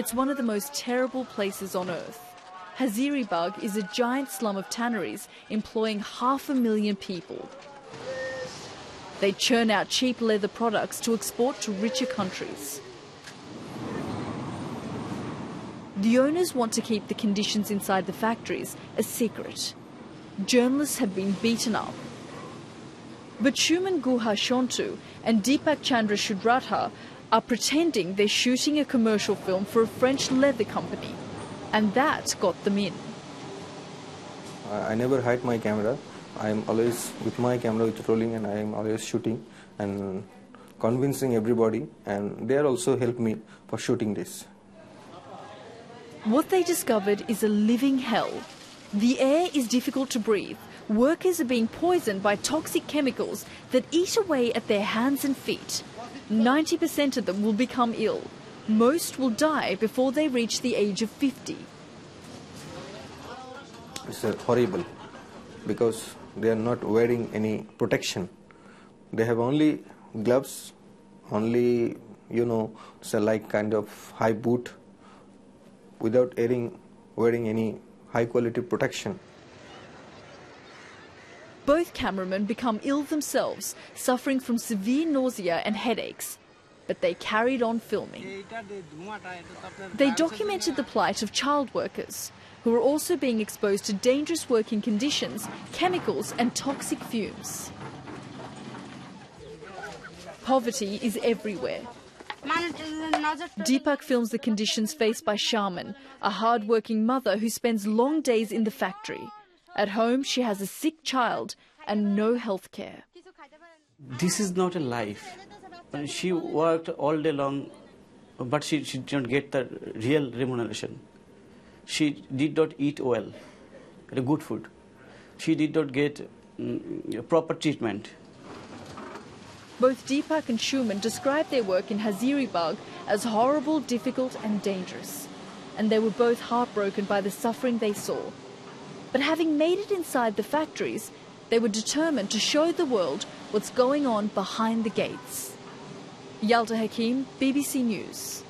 It's one of the most terrible places on earth. Hazaribagh is a giant slum of tanneries employing half a million people. They churn out cheap leather products to export to richer countries. The owners want to keep the conditions inside the factories a secret. Journalists have been beaten up. But Shuman Guha Shontu and Deepak Chandra Shudratha are pretending they're shooting a commercial film for a French leather company. And that got them in. I never hide my camera. I'm always with my camera with rolling and I'm always shooting and convincing everybody and they also helped me for shooting this. What they discovered is a living hell. The air is difficult to breathe. Workers are being poisoned by toxic chemicals that eat away at their hands and feet. 90% of them will become ill. Most will die before they reach the age of 50. It's uh, horrible because they are not wearing any protection. They have only gloves, only, you know, it's a like kind of high boot without wearing any high quality protection. Both cameramen become ill themselves, suffering from severe nausea and headaches. But they carried on filming. They documented the plight of child workers, who are also being exposed to dangerous working conditions, chemicals, and toxic fumes. Poverty is everywhere. Deepak films the conditions faced by Shaman, a hard-working mother who spends long days in the factory. At home, she has a sick child and no health care. This is not a life. She worked all day long, but she, she did not get the real remuneration. She did not eat well, good food. She did not get mm, proper treatment. Both Deepak and Shuman described their work in Hazaribagh as horrible, difficult, and dangerous. And they were both heartbroken by the suffering they saw. But having made it inside the factories, they were determined to show the world what's going on behind the gates. Yalda Hakim, BBC News.